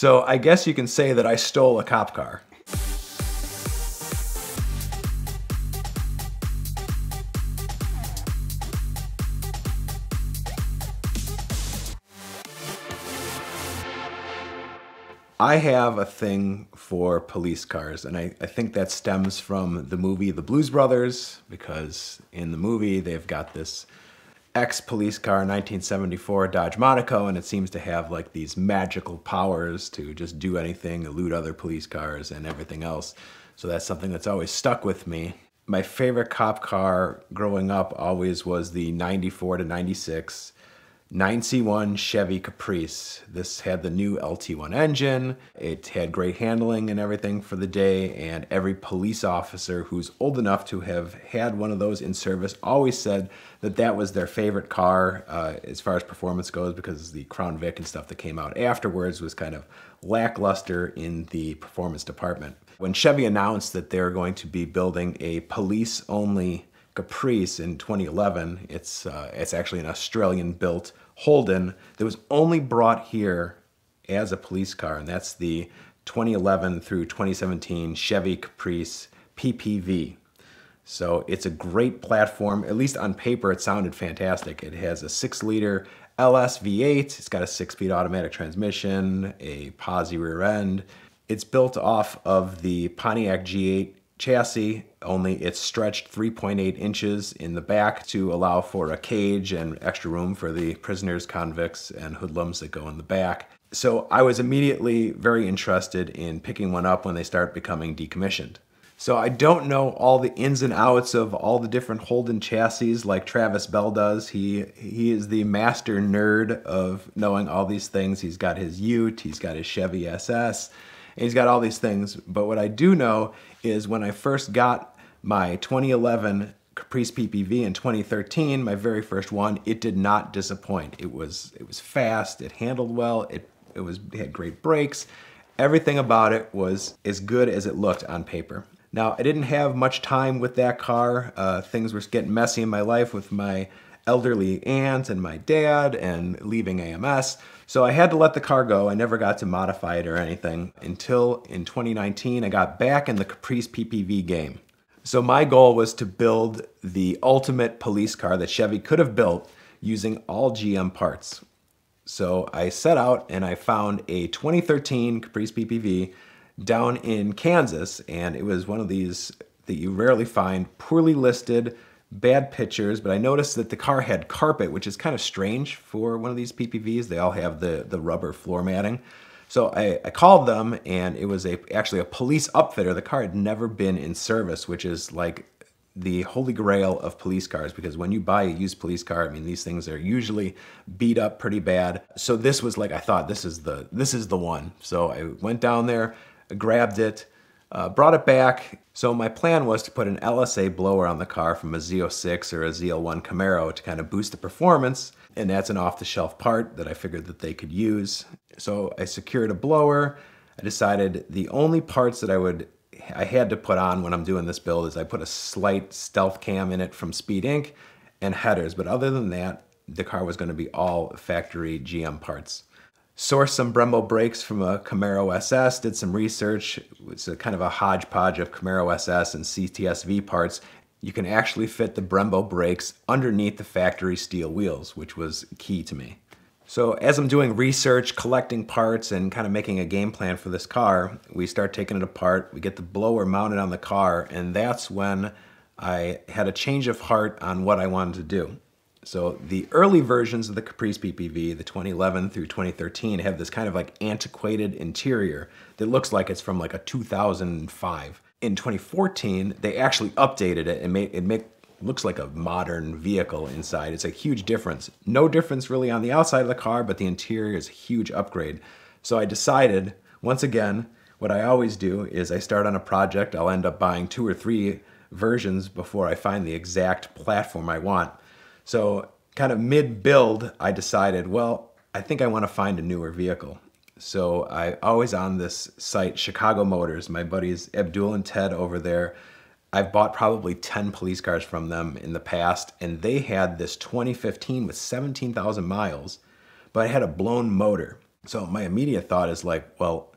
So I guess you can say that I stole a cop car. I have a thing for police cars, and I, I, think that stems from the movie The Blues Brothers, because in the movie they've got this ex police car 1974 Dodge Monaco, and it seems to have like these magical powers to just do anything, elude other police cars, and everything else. So that's something that's always stuck with me. My favorite cop car growing up always was the 94 to 96 9C1 Chevy Caprice. This had the new LT1 engine. It had great handling and everything for the day, and every police officer who's old enough to have had one of those in service always said that that was their favorite car uh, as far as performance goes because the Crown Vic and stuff that came out afterwards was kind of lackluster in the performance department. When Chevy announced that they're going to be building a police only Caprice in 2011. It's uh, it's actually an Australian-built Holden that was only brought here as a police car, and that's the 2011 through 2017 Chevy Caprice PPV. So it's a great platform. At least on paper, it sounded fantastic. It has a six-liter LS V8. It's got a six-speed automatic transmission, a posi rear end. It's built off of the Pontiac G8 chassis, only it's stretched 3.8 inches in the back to allow for a cage and extra room for the prisoners, convicts, and hoodlums that go in the back. So I was immediately very interested in picking one up when they start becoming decommissioned. So I don't know all the ins and outs of all the different Holden chassis like Travis Bell does. He he is the master nerd of knowing all these things. He's got his Ute, he's got his Chevy SS, he's got all these things. But what I do know is when I first got my 2011 Caprice PPV in 2013, my very first one, it did not disappoint. It was it was fast, it handled well, it it was it had great brakes. Everything about it was as good as it looked on paper. Now, I didn't have much time with that car. Uh, things were getting messy in my life with my elderly aunt and my dad and leaving AMS. So I had to let the car go. I never got to modify it or anything until in 2019 I got back in the Caprice PPV game. So my goal was to build the ultimate police car that Chevy could have built using all GM parts. So I set out and I found a 2013 Caprice PPV down in Kansas, and it was one of these that you rarely find, poorly listed, bad pictures, but I noticed that the car had carpet, which is kind of strange for one of these PPVs. They all have the, the rubber floor matting. So I, I called them and it was a actually a police upfitter. The car had never been in service, which is like the holy grail of police cars because when you buy a used police car, I mean these things are usually beat up pretty bad. So this was like I thought this is the this is the one. So I went down there, grabbed it, uh, brought it back. So my plan was to put an LSA blower on the car from a Z06 or a ZL1 Camaro to kind of boost the performance. And that's an off-the-shelf part that I figured that they could use. So I secured a blower. I decided the only parts that I would I had to put on when I'm doing this build is I put a slight stealth cam in it from Speed Inc. and headers. But other than that, the car was going to be all factory GM parts sourced some Brembo brakes from a Camaro SS, did some research. It's a kind of a hodgepodge of Camaro SS and CTSV parts. You can actually fit the Brembo brakes underneath the factory steel wheels, which was key to me. So as I'm doing research, collecting parts, and kind of making a game plan for this car, we start taking it apart. We get the blower mounted on the car, and that's when I had a change of heart on what I wanted to do. So the early versions of the Caprice PPV, the 2011 through 2013, have this kind of like antiquated interior that looks like it's from like a 2005. In 2014, they actually updated it and made it make looks like a modern vehicle inside. It's a huge difference. No difference really on the outside of the car, but the interior is a huge upgrade. So I decided, once again, what I always do is I start on a project, I'll end up buying two or three versions before I find the exact platform I want. So kind of mid build, I decided, well, I think I want to find a newer vehicle. So I always on this site, Chicago Motors, my buddies Abdul and Ted over there. I've bought probably 10 police cars from them in the past, and they had this 2015 with 17,000 miles, but it had a blown motor. So my immediate thought is like, well,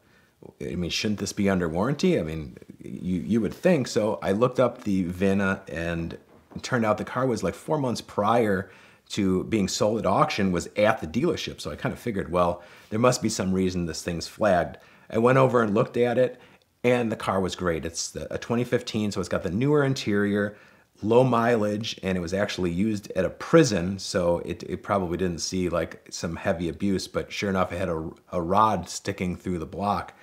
I mean, shouldn't this be under warranty? I mean, you you would think. So I looked up the VIN and it turned out the car was like four months prior to being sold at auction was at the dealership. So I kind of figured, well, there must be some reason this thing's flagged. I went over and looked at it, and the car was great. It's a 2015, so it's got the newer interior, low mileage, and it was actually used at a prison, so it, it probably didn't see like some heavy abuse, but sure enough, it had a, a rod sticking through the block.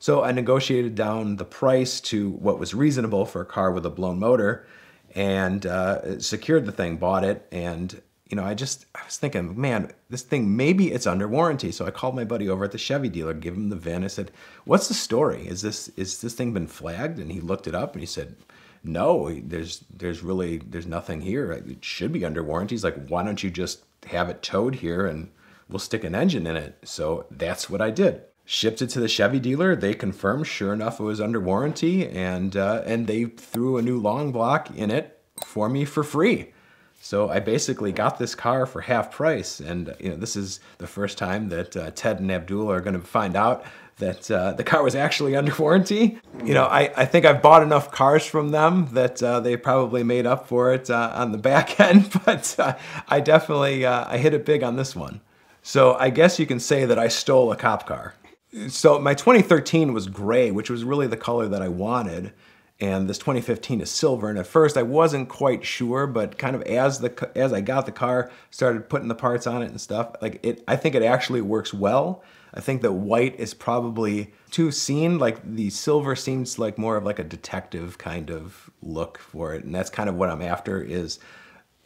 So I negotiated down the price to what was reasonable for a car with a blown motor and uh, secured the thing, bought it, and you know, I just I was thinking, man, this thing maybe it's under warranty. So I called my buddy over at the Chevy dealer, give him the VIN. I said, "What's the story? Is this is this thing been flagged?" And he looked it up and he said, "No, there's there's really there's nothing here. It should be under warranty." He's like, "Why don't you just have it towed here and we'll stick an engine in it?" So that's what I did shipped it to the Chevy dealer. They confirmed, sure enough, it was under warranty, and uh, and they threw a new long block in it for me for free. So I basically got this car for half price, and you know this is the first time that uh, Ted and Abdul are going to find out that uh, the car was actually under warranty. You know, I, I think I've bought enough cars from them that uh, they probably made up for it uh, on the back end, but uh, I definitely uh, I hit it big on this one. So I guess you can say that I stole a cop car. So my 2013 was gray, which was really the color that I wanted. And this 2015 is silver. And at first I wasn't quite sure, but kind of as the as I got the car, started putting the parts on it and stuff, like it I think it actually works well. I think that white is probably too seen. Like the silver seems like more of like a detective kind of look for it. And that's kind of what I'm after is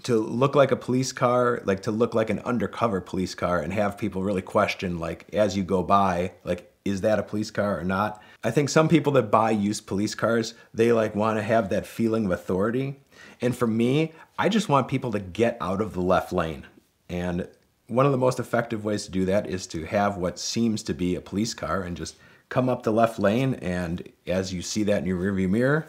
to look like a police car, like to look like an undercover police car and have people really question, like, as you go by, like, is that a police car or not? I think some people that buy used police cars, they like want to have that feeling of authority. And for me, I just want people to get out of the left lane. And one of the most effective ways to do that is to have what seems to be a police car and just come up the left lane. And as you see that in your rearview mirror,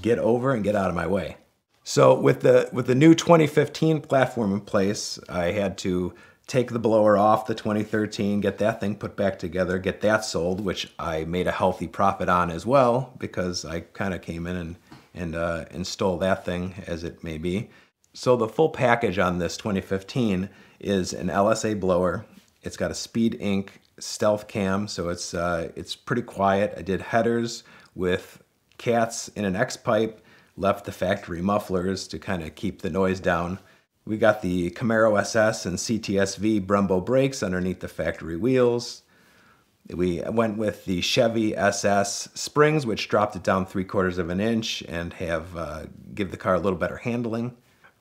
get over and get out of my way. So with the with the new 2015 platform in place, I had to take the blower off the 2013, get that thing put back together, get that sold, which I made a healthy profit on as well because I kind of came in and and uh, installed that thing as it may be. So the full package on this 2015 is an LSA blower. It's got a Speed Inc. stealth cam, so it's uh, it's pretty quiet. I did headers with cats in an X pipe left the factory mufflers to kind of keep the noise down. We got the Camaro SS and CTSV Brembo brakes underneath the factory wheels. We went with the Chevy SS springs, which dropped it down three quarters of an inch and have uh, give the car a little better handling.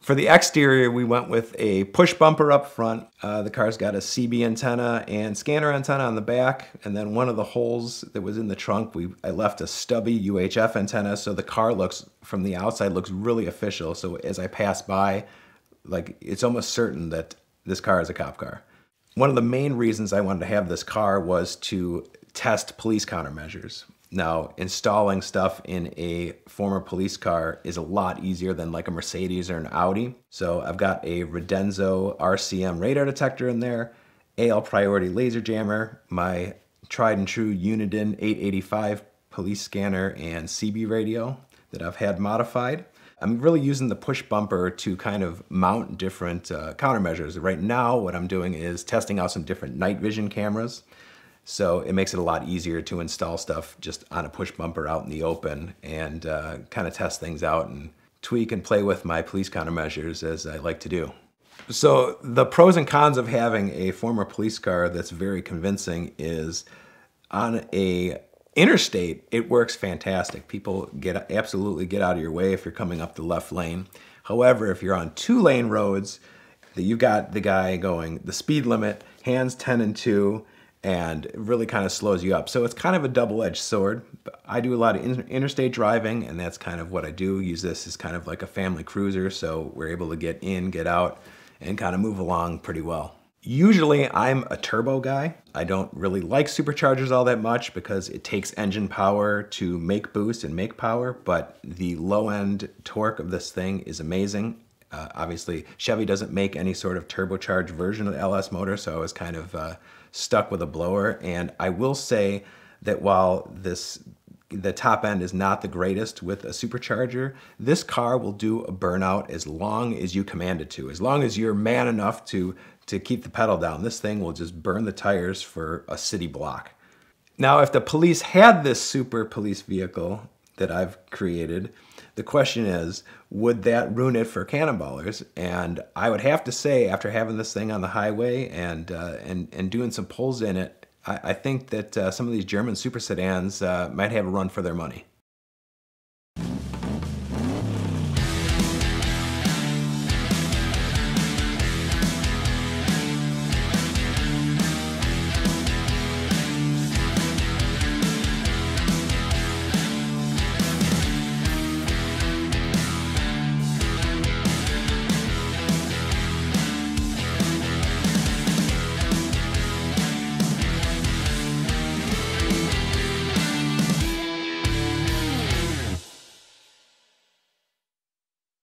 For the exterior, we went with a push bumper up front. Uh, the car's got a CB antenna and scanner antenna on the back, and then one of the holes that was in the trunk, we I left a stubby UHF antenna, so the car looks from the outside looks really official. So as I pass by, like it's almost certain that this car is a cop car. One of the main reasons I wanted to have this car was to test police countermeasures. Now, installing stuff in a former police car is a lot easier than like a Mercedes or an Audi. So I've got a Radenso RCM radar detector in there, AL priority laser jammer, my tried and true Uniden 885 police scanner and CB radio that I've had modified. I'm really using the push bumper to kind of mount different uh, countermeasures. Right now, what I'm doing is testing out some different night vision cameras. So it makes it a lot easier to install stuff just on a push bumper out in the open and uh, kind of test things out and tweak and play with my police countermeasures as I like to do. So the pros and cons of having a former police car that's very convincing is on a interstate, it works fantastic. People get absolutely get out of your way if you're coming up the left lane. However, if you're on two lane roads, that you've got the guy going the speed limit, hands 10 and 2, and it really kind of slows you up. So it's kind of a double-edged sword. I do a lot of interstate driving, and that's kind of what I do. Use this as kind of like a family cruiser, so we're able to get in, get out, and kind of move along pretty well. Usually I'm a turbo guy. I don't really like superchargers all that much because it takes engine power to make boost and make power, but the low end torque of this thing is amazing. Uh, obviously, Chevy doesn't make any sort of turbocharged version of the LS motor, so I was kind of uh, stuck with a blower. And I will say that while this the top end is not the greatest with a supercharger, this car will do a burnout as long as you command it to. As long as you're man enough to, to keep the pedal down, this thing will just burn the tires for a city block. Now, if the police had this super police vehicle that I've created, the question is, would that ruin it for cannonballers? And I would have to say, after having this thing on the highway and uh, and and doing some pulls in it, I, I think that uh, some of these German super sedans uh, might have a run for their money.